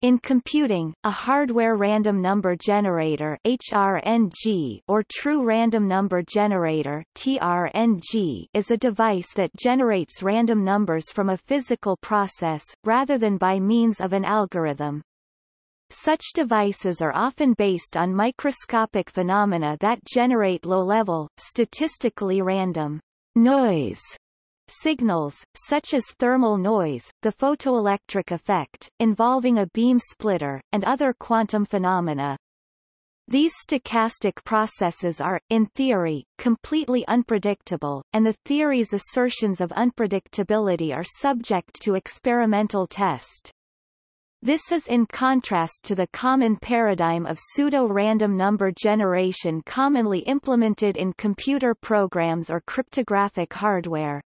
In computing, a hardware random number generator HRNG or true random number generator TRNG is a device that generates random numbers from a physical process, rather than by means of an algorithm. Such devices are often based on microscopic phenomena that generate low-level, statistically random noise Signals, such as thermal noise, the photoelectric effect, involving a beam splitter, and other quantum phenomena. These stochastic processes are, in theory, completely unpredictable, and the theory's assertions of unpredictability are subject to experimental test. This is in contrast to the common paradigm of pseudo-random number generation commonly implemented in computer programs or cryptographic hardware.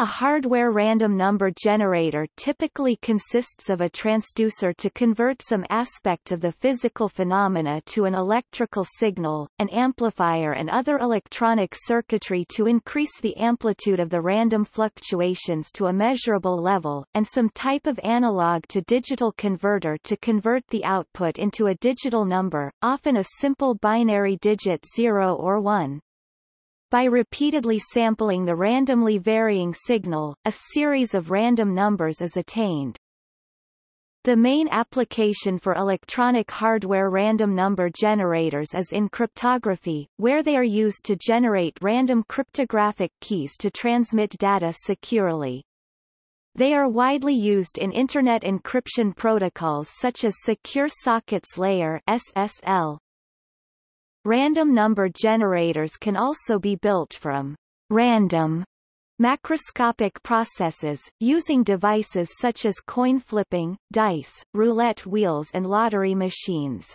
A hardware random number generator typically consists of a transducer to convert some aspect of the physical phenomena to an electrical signal, an amplifier and other electronic circuitry to increase the amplitude of the random fluctuations to a measurable level, and some type of analog to digital converter to convert the output into a digital number, often a simple binary digit 0 or 1. By repeatedly sampling the randomly varying signal, a series of random numbers is attained. The main application for electronic hardware random number generators is in cryptography, where they are used to generate random cryptographic keys to transmit data securely. They are widely used in Internet encryption protocols such as Secure Sockets Layer SSL, Random number generators can also be built from random macroscopic processes, using devices such as coin flipping, dice, roulette wheels and lottery machines.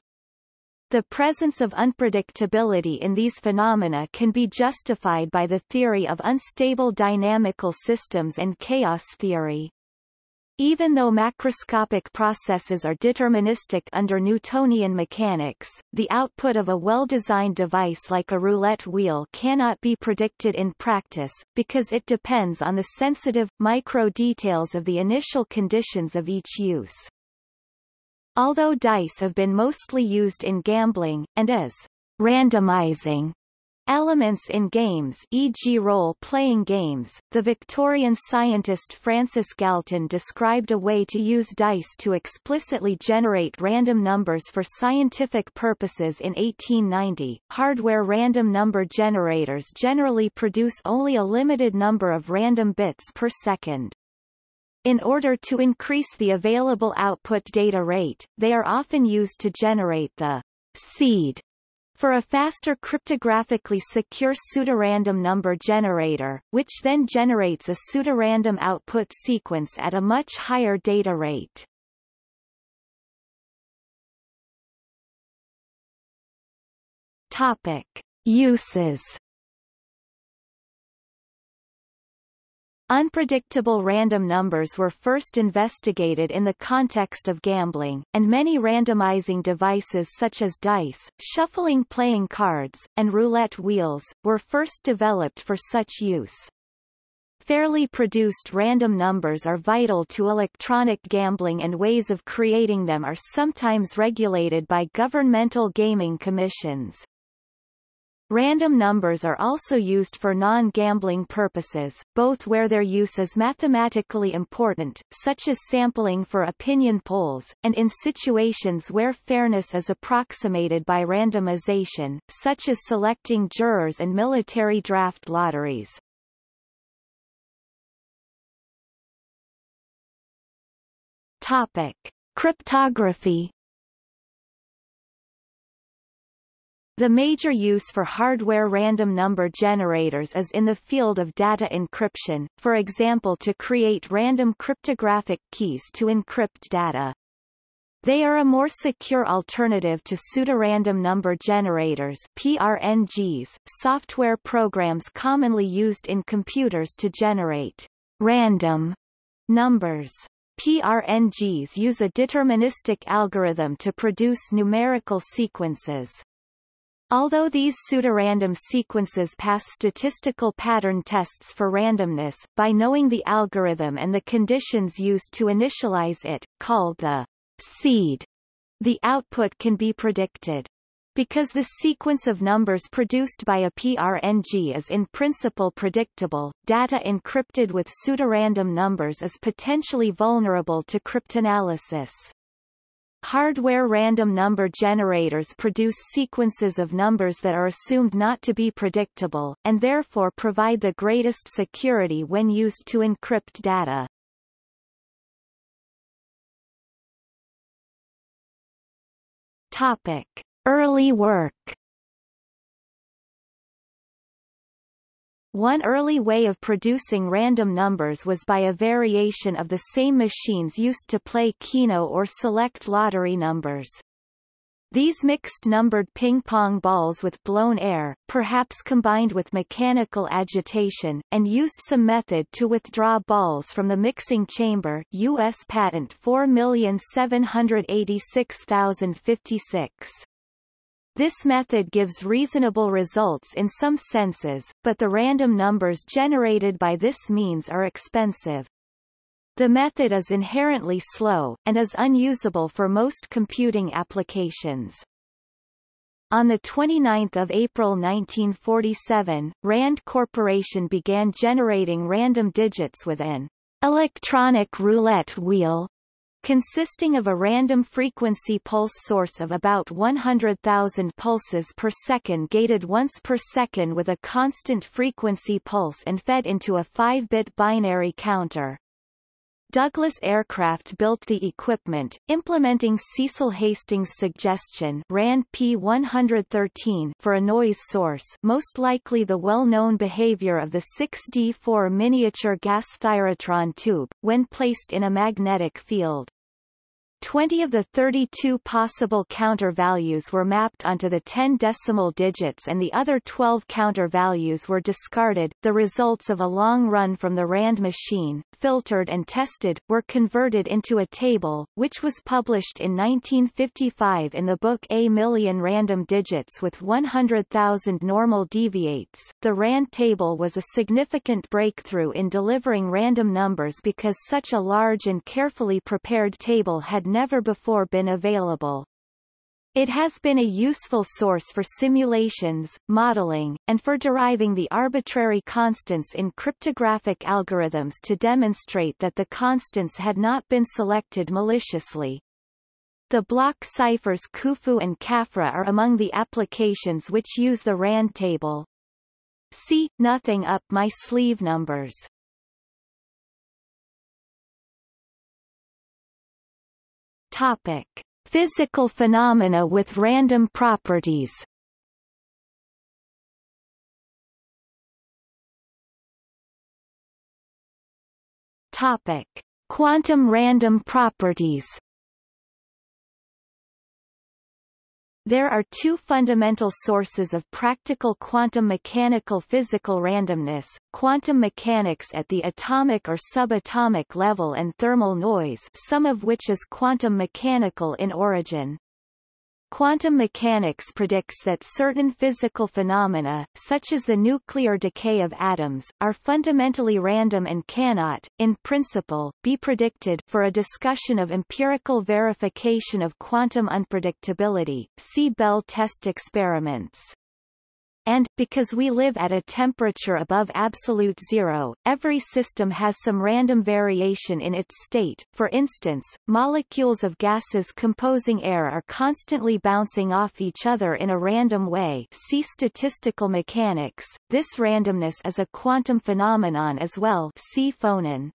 The presence of unpredictability in these phenomena can be justified by the theory of unstable dynamical systems and chaos theory. Even though macroscopic processes are deterministic under Newtonian mechanics, the output of a well-designed device like a roulette wheel cannot be predicted in practice, because it depends on the sensitive, micro details of the initial conditions of each use. Although dice have been mostly used in gambling, and as randomizing Elements in games e.g. role-playing games, the Victorian scientist Francis Galton described a way to use dice to explicitly generate random numbers for scientific purposes in 1890. Hardware random number generators generally produce only a limited number of random bits per second. In order to increase the available output data rate, they are often used to generate the seed for a faster cryptographically secure pseudorandom number generator, which then generates a pseudorandom output sequence at a much higher data rate. Topic. Uses Unpredictable random numbers were first investigated in the context of gambling, and many randomizing devices such as dice, shuffling playing cards, and roulette wheels, were first developed for such use. Fairly produced random numbers are vital to electronic gambling and ways of creating them are sometimes regulated by governmental gaming commissions. Random numbers are also used for non-gambling purposes, both where their use is mathematically important, such as sampling for opinion polls, and in situations where fairness is approximated by randomization, such as selecting jurors and military draft lotteries. Topic. Cryptography The major use for hardware random number generators is in the field of data encryption, for example to create random cryptographic keys to encrypt data. They are a more secure alternative to pseudorandom number generators PRNGs, software programs commonly used in computers to generate random numbers. PRNGs use a deterministic algorithm to produce numerical sequences. Although these pseudorandom sequences pass statistical pattern tests for randomness, by knowing the algorithm and the conditions used to initialize it, called the seed, the output can be predicted. Because the sequence of numbers produced by a PRNG is in principle predictable, data encrypted with pseudorandom numbers is potentially vulnerable to cryptanalysis. Hardware random number generators produce sequences of numbers that are assumed not to be predictable, and therefore provide the greatest security when used to encrypt data. Topic. Early work One early way of producing random numbers was by a variation of the same machines used to play Keno or select lottery numbers. These mixed-numbered ping-pong balls with blown air, perhaps combined with mechanical agitation, and used some method to withdraw balls from the mixing chamber U.S. Patent 4786056. This method gives reasonable results in some senses, but the random numbers generated by this means are expensive. The method is inherently slow, and is unusable for most computing applications. On 29 April 1947, RAND Corporation began generating random digits with an electronic roulette wheel consisting of a random frequency pulse source of about 100,000 pulses per second gated once per second with a constant frequency pulse and fed into a 5-bit binary counter. Douglas Aircraft built the equipment, implementing Cecil Hastings' suggestion RAND P113 for a noise source most likely the well-known behavior of the 6D4 miniature gas thyratron tube, when placed in a magnetic field. 20 of the 32 possible counter values were mapped onto the 10 decimal digits and the other 12 counter values were discarded. The results of a long run from the RAND machine, filtered and tested, were converted into a table, which was published in 1955 in the book A Million Random Digits with 100,000 Normal Deviates. The RAND table was a significant breakthrough in delivering random numbers because such a large and carefully prepared table had never before been available. It has been a useful source for simulations, modeling, and for deriving the arbitrary constants in cryptographic algorithms to demonstrate that the constants had not been selected maliciously. The block ciphers Khufu and Khafre are among the applications which use the RAND table. See, nothing up my sleeve numbers. Topic. Physical phenomena with random properties Topic. Quantum random properties There are two fundamental sources of practical quantum mechanical physical randomness, quantum mechanics at the atomic or subatomic level and thermal noise some of which is quantum mechanical in origin. Quantum mechanics predicts that certain physical phenomena, such as the nuclear decay of atoms, are fundamentally random and cannot, in principle, be predicted for a discussion of empirical verification of quantum unpredictability, see Bell test experiments. And, because we live at a temperature above absolute zero, every system has some random variation in its state. For instance, molecules of gases composing air are constantly bouncing off each other in a random way see statistical mechanics. This randomness is a quantum phenomenon as well see phonon.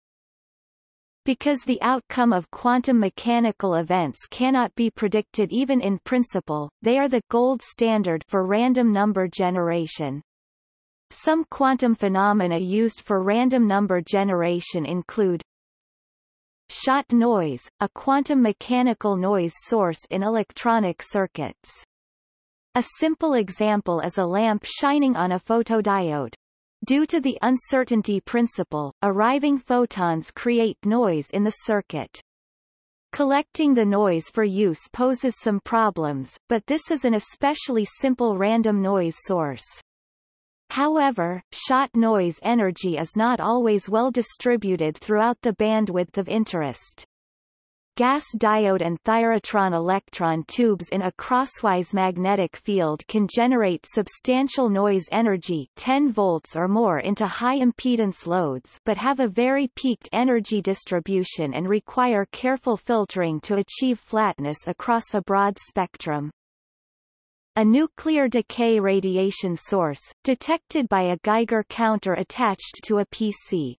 Because the outcome of quantum mechanical events cannot be predicted even in principle, they are the gold standard for random number generation. Some quantum phenomena used for random number generation include shot noise, a quantum mechanical noise source in electronic circuits. A simple example is a lamp shining on a photodiode. Due to the uncertainty principle, arriving photons create noise in the circuit. Collecting the noise for use poses some problems, but this is an especially simple random noise source. However, shot noise energy is not always well distributed throughout the bandwidth of interest. Gas diode and thyratron electron tubes in a crosswise magnetic field can generate substantial noise energy 10 volts or more into high impedance loads but have a very peaked energy distribution and require careful filtering to achieve flatness across a broad spectrum. A nuclear decay radiation source, detected by a Geiger counter attached to a PC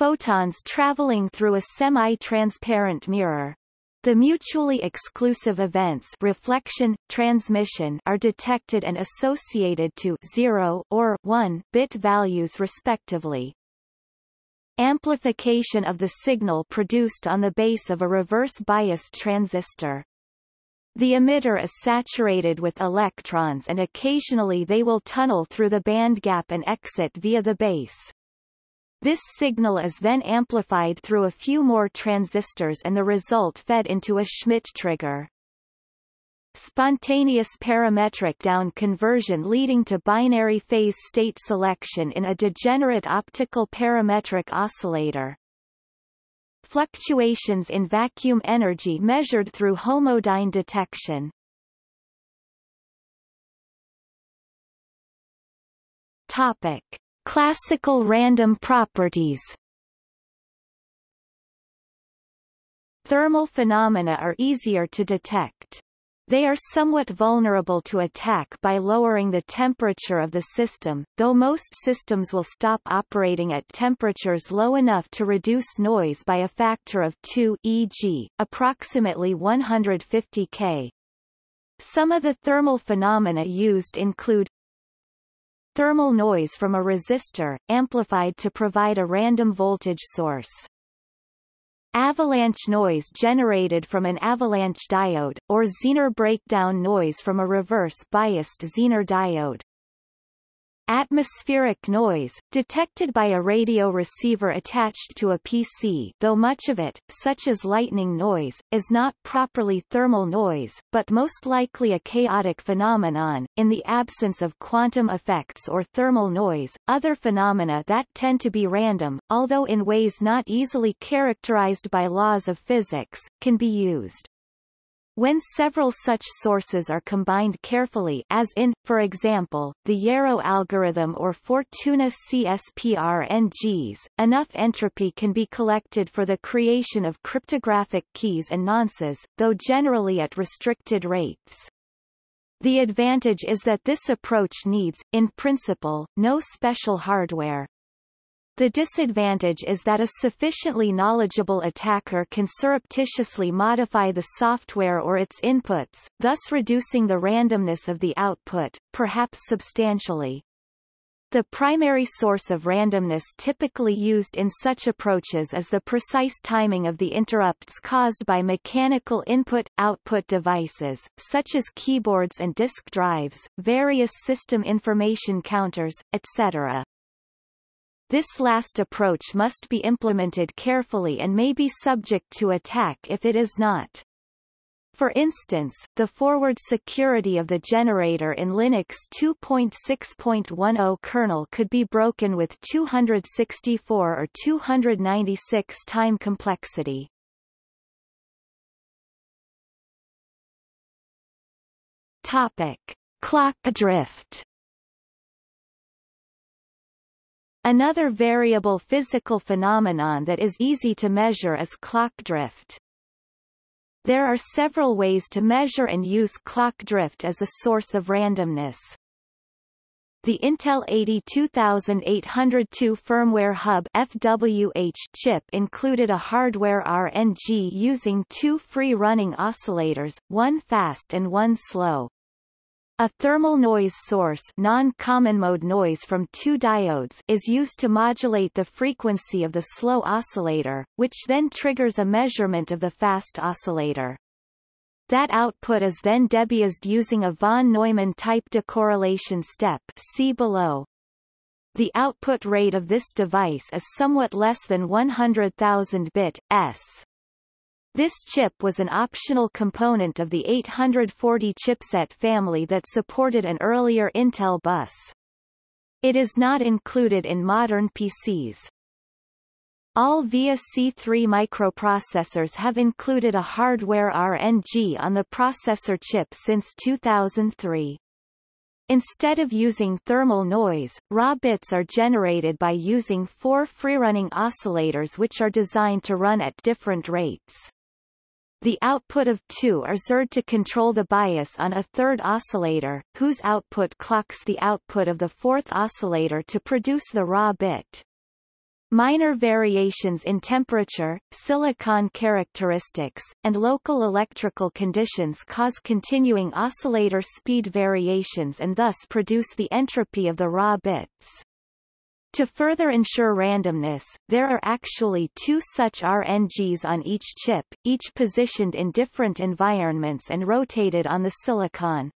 photons traveling through a semi-transparent mirror. The mutually exclusive events reflection, transmission are detected and associated to 0 or 1 bit values respectively. Amplification of the signal produced on the base of a reverse-biased transistor. The emitter is saturated with electrons and occasionally they will tunnel through the band gap and exit via the base. This signal is then amplified through a few more transistors and the result fed into a Schmitt trigger. Spontaneous parametric down conversion leading to binary phase state selection in a degenerate optical parametric oscillator. Fluctuations in vacuum energy measured through homodyne detection. Topic. Classical random properties Thermal phenomena are easier to detect. They are somewhat vulnerable to attack by lowering the temperature of the system, though most systems will stop operating at temperatures low enough to reduce noise by a factor of 2 e.g., approximately 150 K. Some of the thermal phenomena used include thermal noise from a resistor, amplified to provide a random voltage source. Avalanche noise generated from an avalanche diode, or Zener breakdown noise from a reverse-biased Zener diode. Atmospheric noise, detected by a radio receiver attached to a PC though much of it, such as lightning noise, is not properly thermal noise, but most likely a chaotic phenomenon. In the absence of quantum effects or thermal noise, other phenomena that tend to be random, although in ways not easily characterized by laws of physics, can be used. When several such sources are combined carefully as in, for example, the Yarrow algorithm or Fortuna CSPRNGs, enough entropy can be collected for the creation of cryptographic keys and nonces, though generally at restricted rates. The advantage is that this approach needs, in principle, no special hardware. The disadvantage is that a sufficiently knowledgeable attacker can surreptitiously modify the software or its inputs, thus reducing the randomness of the output, perhaps substantially. The primary source of randomness typically used in such approaches is the precise timing of the interrupts caused by mechanical input-output devices, such as keyboards and disk drives, various system information counters, etc. This last approach must be implemented carefully and may be subject to attack if it is not. For instance, the forward security of the generator in Linux 2.6.10 kernel could be broken with 264 or 296 time complexity. Topic: Clock drift Another variable physical phenomenon that is easy to measure is clock drift. There are several ways to measure and use clock drift as a source of randomness. The Intel 82802 firmware hub FWH chip included a hardware RNG using two free-running oscillators, one fast and one slow. A thermal noise source non-common mode noise from two diodes is used to modulate the frequency of the slow oscillator, which then triggers a measurement of the fast oscillator. That output is then debiased using a von Neumann type decorrelation step see below. The output rate of this device is somewhat less than 100,000 bit, s. This chip was an optional component of the 840 chipset family that supported an earlier Intel bus. It is not included in modern PCs. All VIA C3 microprocessors have included a hardware RNG on the processor chip since 2003. Instead of using thermal noise, raw bits are generated by using four free-running oscillators which are designed to run at different rates. The output of two are XORed to control the bias on a third oscillator, whose output clocks the output of the fourth oscillator to produce the raw bit. Minor variations in temperature, silicon characteristics, and local electrical conditions cause continuing oscillator speed variations and thus produce the entropy of the raw bits. To further ensure randomness, there are actually two such RNGs on each chip, each positioned in different environments and rotated on the silicon.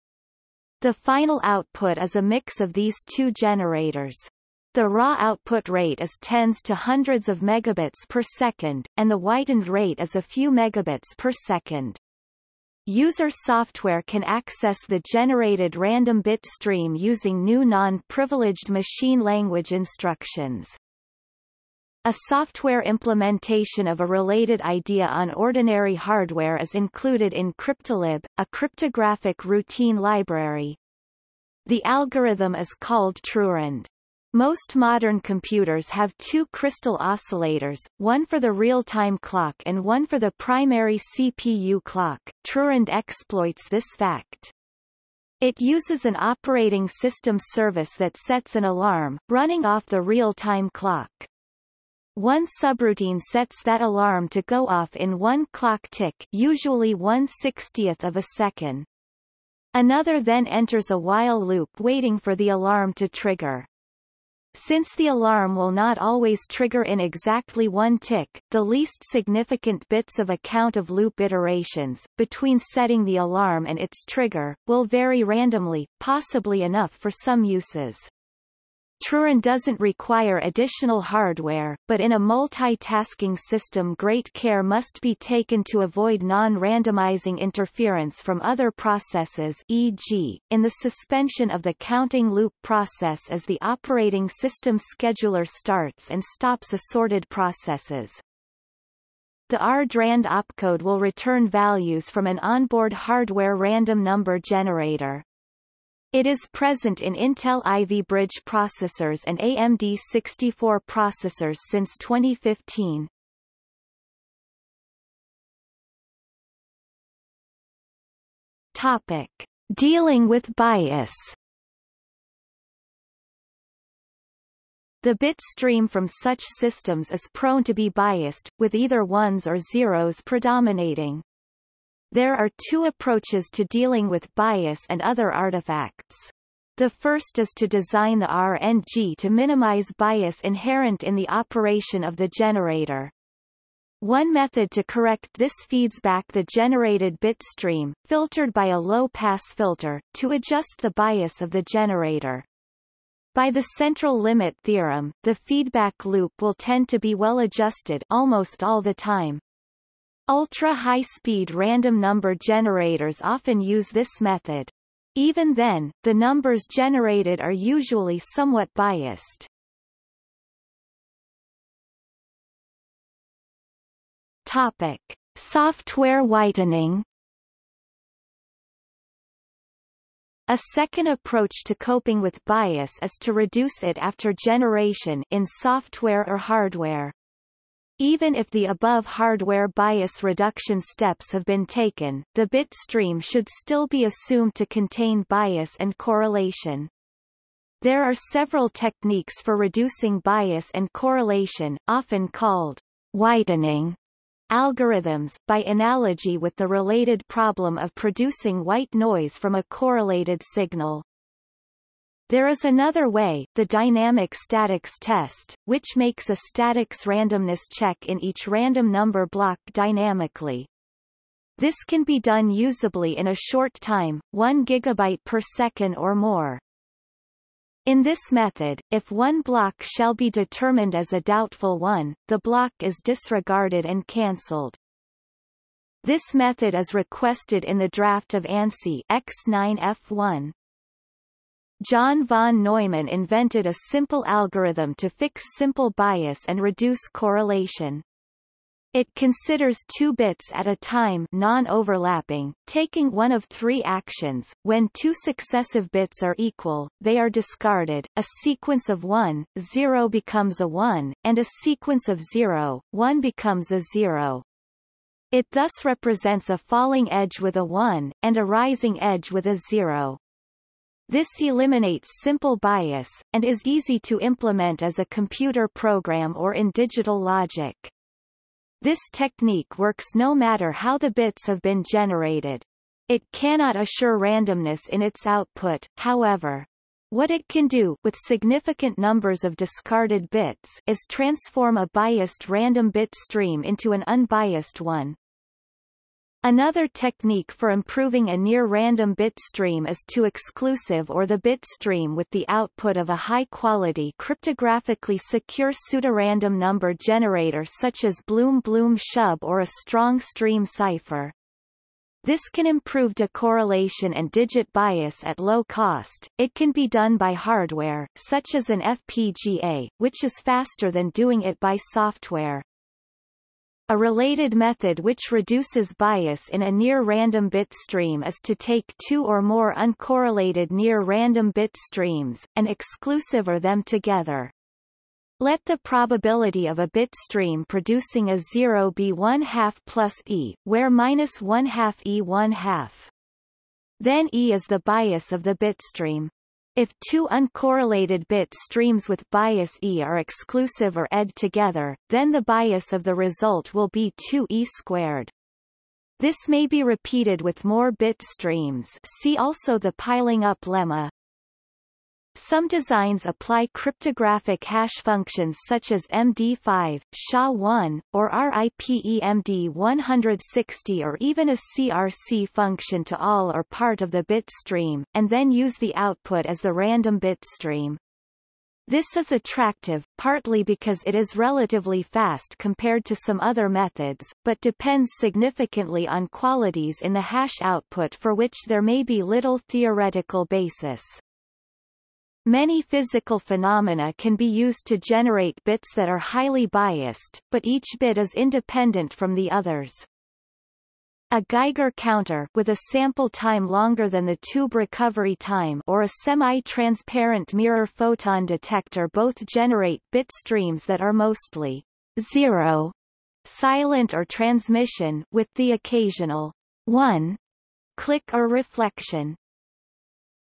The final output is a mix of these two generators. The raw output rate is tens to hundreds of megabits per second, and the whitened rate is a few megabits per second. User software can access the generated random bit stream using new non-privileged machine language instructions. A software implementation of a related idea on ordinary hardware is included in Cryptolib, a cryptographic routine library. The algorithm is called TrueRand. Most modern computers have two crystal oscillators, one for the real-time clock and one for the primary CPU clock. TrueRand exploits this fact. It uses an operating system service that sets an alarm, running off the real-time clock. One subroutine sets that alarm to go off in one clock tick usually 1 60th of a second. Another then enters a while loop waiting for the alarm to trigger. Since the alarm will not always trigger in exactly one tick, the least significant bits of a count of loop iterations, between setting the alarm and its trigger, will vary randomly, possibly enough for some uses. TrueRand doesn't require additional hardware, but in a multitasking system great care must be taken to avoid non-randomizing interference from other processes e.g., in the suspension of the counting loop process as the operating system scheduler starts and stops assorted processes. The RDRAND opcode will return values from an onboard hardware random number generator. It is present in Intel Ivy Bridge processors and AMD 64 processors since 2015. Topic. Dealing with bias The bit stream from such systems is prone to be biased, with either ones or zeros predominating. There are two approaches to dealing with bias and other artifacts. The first is to design the RNG to minimize bias inherent in the operation of the generator. One method to correct this feeds back the generated bit stream, filtered by a low-pass filter, to adjust the bias of the generator. By the central limit theorem, the feedback loop will tend to be well adjusted almost all the time. Ultra-high-speed random number generators often use this method. Even then, the numbers generated are usually somewhat biased. Topic. Software whitening A second approach to coping with bias is to reduce it after generation in software or hardware. Even if the above hardware bias reduction steps have been taken, the bit stream should still be assumed to contain bias and correlation. There are several techniques for reducing bias and correlation, often called whitening algorithms, by analogy with the related problem of producing white noise from a correlated signal. There is another way, the dynamic statics test, which makes a statics randomness check in each random number block dynamically. This can be done usably in a short time, 1 gigabyte per second or more. In this method, if one block shall be determined as a doubtful one, the block is disregarded and cancelled. This method is requested in the draft of ANSI X9F1. John von Neumann invented a simple algorithm to fix simple bias and reduce correlation. It considers two bits at a time non-overlapping, taking one of three actions. When two successive bits are equal, they are discarded. A sequence of 1, 0 becomes a 1, and a sequence of 0, 1 becomes a 0. It thus represents a falling edge with a 1, and a rising edge with a 0. This eliminates simple bias, and is easy to implement as a computer program or in digital logic. This technique works no matter how the bits have been generated. It cannot assure randomness in its output, however. What it can do, with significant numbers of discarded bits, is transform a biased random bit stream into an unbiased one. Another technique for improving a near-random bit stream is to exclusive or the bit stream with the output of a high-quality cryptographically secure pseudorandom number generator such as Blum Blum Shub or a strong stream cipher. This can improve decorrelation and digit bias at low cost. It can be done by hardware, such as an FPGA, which is faster than doing it by software. A related method which reduces bias in a near-random bit stream is to take two or more uncorrelated near-random bit streams, and exclusive or them together. Let the probability of a bit stream producing a zero be 1 half plus e, where minus 1 half e 1 half. Then e is the bias of the bit stream. If two uncorrelated bit streams with bias E are exclusive or ED together, then the bias of the result will be 2E squared. This may be repeated with more bit streams see also the piling up lemma. Some designs apply cryptographic hash functions such as MD5, SHA-1, or RIPEMD160 or even a CRC function to all or part of the bit stream, and then use the output as the random bit stream. This is attractive, partly because it is relatively fast compared to some other methods, but depends significantly on qualities in the hash output for which there may be little theoretical basis. Many physical phenomena can be used to generate bits that are highly biased, but each bit is independent from the others. A Geiger counter with a sample time longer than the tube recovery time or a semi-transparent mirror photon detector both generate bit streams that are mostly zero, silent or transmission, with the occasional one click or reflection.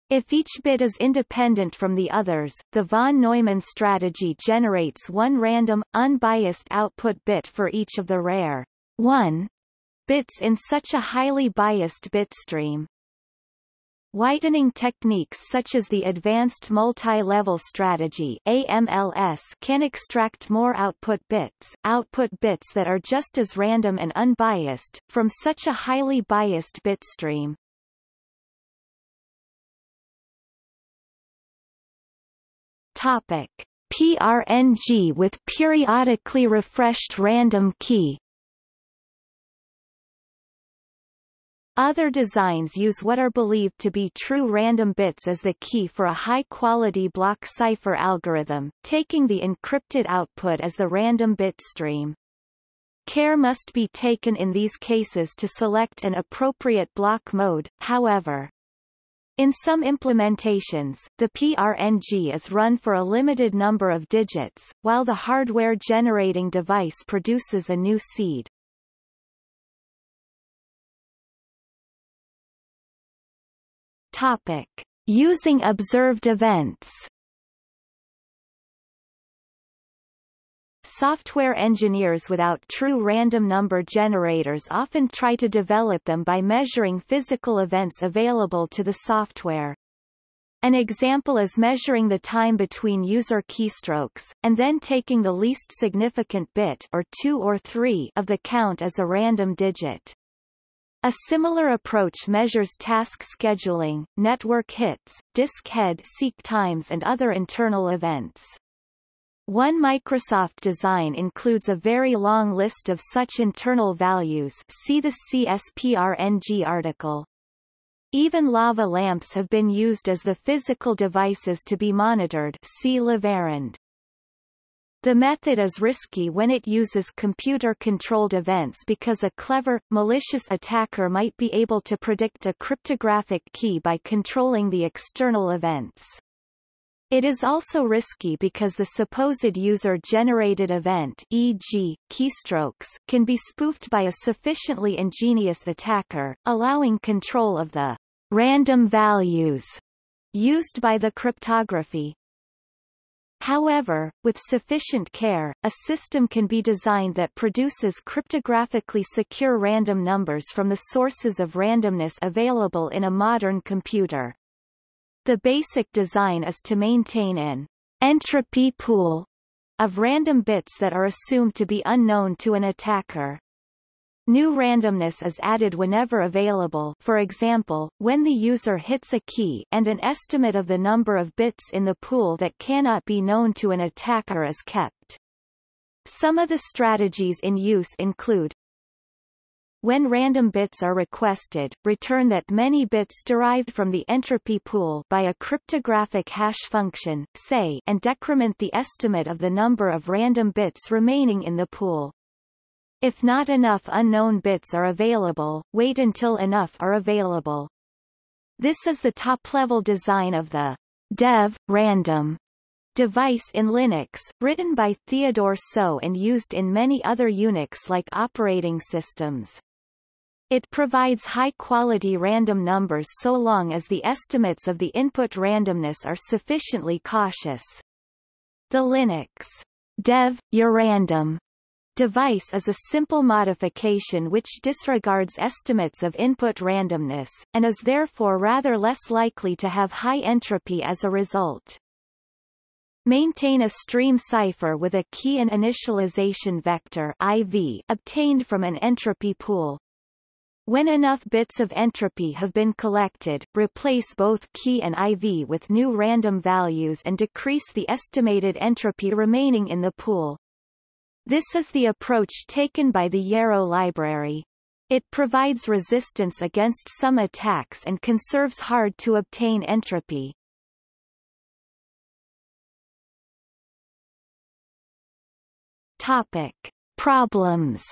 If each bit is independent from the others, the von Neumann strategy generates one random, unbiased output bit for each of the rare 1 bits in such a highly biased bit stream. Whitening techniques such as the Advanced Multi-Level Strategy AMLS can extract more output bits, output bits that are just as random and unbiased, from such a highly biased bit Topic: PRNG with periodically refreshed random key. Other designs use what are believed to be true random bits as the key for a high-quality block cipher algorithm, taking the encrypted output as the random bit stream. Care must be taken in these cases to select an appropriate block mode, however. In some implementations, the PRNG is run for a limited number of digits, while the hardware generating device produces a new seed. Topic. Using observed events Software engineers without true random number generators often try to develop them by measuring physical events available to the software. An example is measuring the time between user keystrokes, and then taking the least significant bit or two or three of the count as a random digit. A similar approach measures task scheduling, network hits, disk head seek times and other internal events. One Microsoft design includes a very long list of such internal values see the CSPRNG article. Even lava lamps have been used as the physical devices to be monitored see Lavarand. The method is risky when it uses computer-controlled events because a clever, malicious attacker might be able to predict a cryptographic key by controlling the external events. It is also risky because the supposed user-generated event e.g., keystrokes can be spoofed by a sufficiently ingenious attacker, allowing control of the random values used by the cryptography. However, with sufficient care, a system can be designed that produces cryptographically secure random numbers from the sources of randomness available in a modern computer. The basic design is to maintain an entropy pool of random bits that are assumed to be unknown to an attacker. New randomness is added whenever available for example, when the user hits a key and an estimate of the number of bits in the pool that cannot be known to an attacker is kept. Some of the strategies in use include when random bits are requested, return that many bits derived from the entropy pool by a cryptographic hash function, say, and decrement the estimate of the number of random bits remaining in the pool. If not enough unknown bits are available, wait until enough are available. This is the top-level design of the dev random device in Linux, written by Theodore Ts'o and used in many other Unix-like operating systems. It provides high-quality random numbers so long as the estimates of the input randomness are sufficiently cautious. The Linux dev urandom device is a simple modification which disregards estimates of input randomness, and is therefore rather less likely to have high entropy as a result. Maintain a stream cipher with a key and initialization vector IV obtained from an entropy pool. When enough bits of entropy have been collected, replace both key and IV with new random values and decrease the estimated entropy remaining in the pool. This is the approach taken by the Yarrow library. It provides resistance against some attacks and conserves hard-to-obtain entropy. Topic. Problems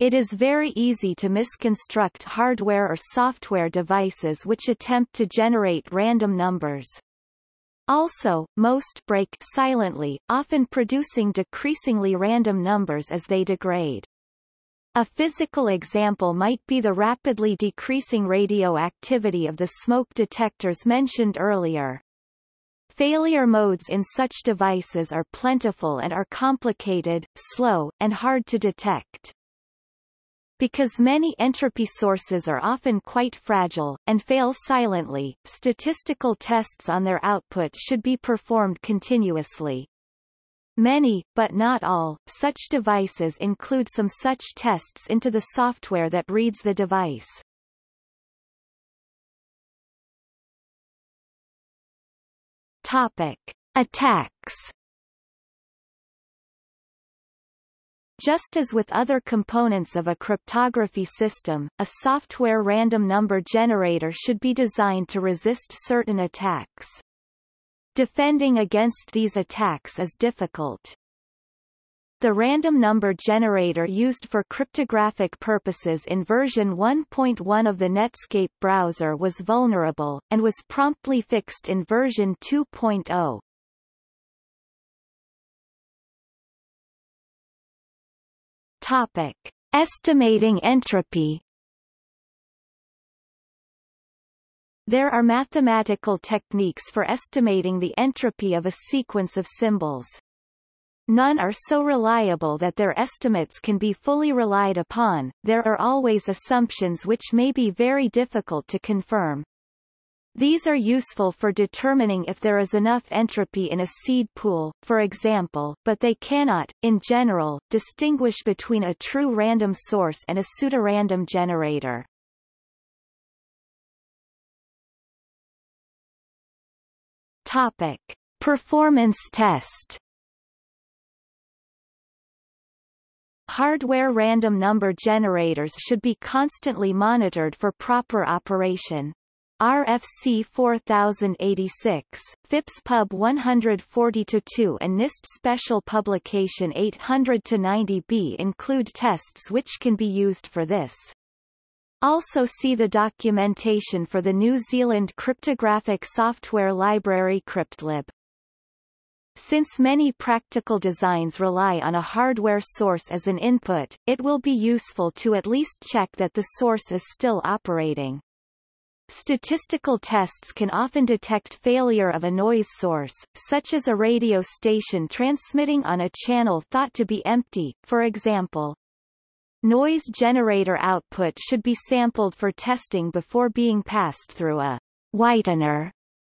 It is very easy to misconstruct hardware or software devices which attempt to generate random numbers. Also, most break silently, often producing decreasingly random numbers as they degrade. A physical example might be the rapidly decreasing radioactivity of the smoke detectors mentioned earlier. Failure modes in such devices are plentiful and are complicated, slow, and hard to detect. Because many entropy sources are often quite fragile, and fail silently, statistical tests on their output should be performed continuously. Many, but not all, such devices include some such tests into the software that reads the device. Topic. Attacks Just as with other components of a cryptography system, a software random number generator should be designed to resist certain attacks. Defending against these attacks is difficult. The random number generator used for cryptographic purposes in version 1.1 of the Netscape browser was vulnerable, and was promptly fixed in version 2.0. Topic. Estimating entropy There are mathematical techniques for estimating the entropy of a sequence of symbols. None are so reliable that their estimates can be fully relied upon, there are always assumptions which may be very difficult to confirm. These are useful for determining if there is enough entropy in a seed pool, for example, but they cannot, in general, distinguish between a true random source and a pseudorandom generator. Topic. Performance test Hardware random number generators should be constantly monitored for proper operation. RFC 4086, FIPS Pub 140-2 and NIST Special Publication 800-90b include tests which can be used for this. Also see the documentation for the New Zealand cryptographic software library CryptLib. Since many practical designs rely on a hardware source as an input, it will be useful to at least check that the source is still operating. Statistical tests can often detect failure of a noise source, such as a radio station transmitting on a channel thought to be empty, for example. Noise generator output should be sampled for testing before being passed through a whitener.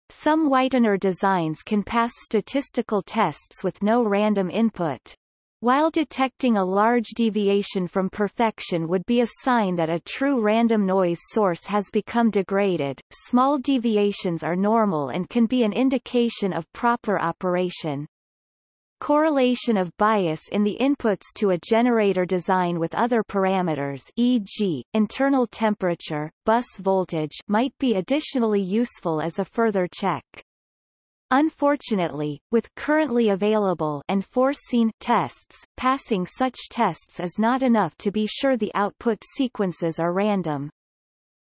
Some whitener designs can pass statistical tests with no random input. While detecting a large deviation from perfection would be a sign that a true random noise source has become degraded, small deviations are normal and can be an indication of proper operation. Correlation of bias in the inputs to a generator design with other parameters e.g., internal temperature, bus voltage might be additionally useful as a further check. Unfortunately, with currently available and foreseen tests, passing such tests is not enough to be sure the output sequences are random.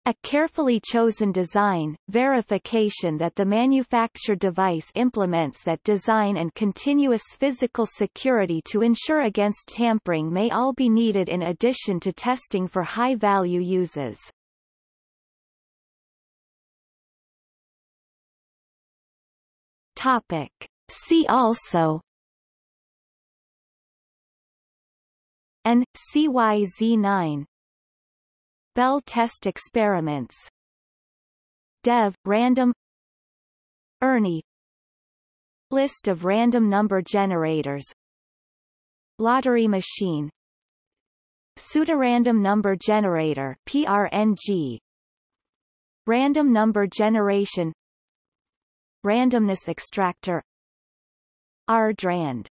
A carefully chosen design, verification that the manufactured device implements that design and continuous physical security to ensure against tampering may all be needed in addition to testing for high-value uses. Topic. See also. N, CYZ9 Bell test experiments. Dev, random. Ernie. List of random number generators. Lottery machine. Pseudorandom number generator PRNG Random number generation Randomness extractor. RDRAND